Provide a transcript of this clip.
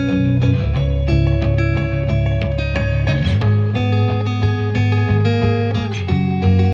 Música